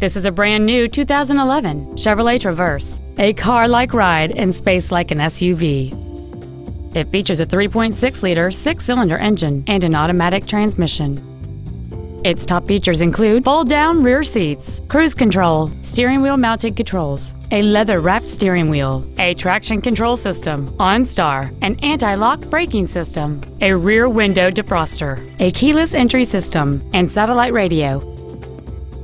This is a brand new 2011 Chevrolet Traverse, a car-like ride and space like an SUV. It features a 3.6-liter six-cylinder engine and an automatic transmission. Its top features include fold-down rear seats, cruise control, steering wheel mounted controls, a leather-wrapped steering wheel, a traction control system, OnStar, an anti-lock braking system, a rear window defroster, a keyless entry system, and satellite radio.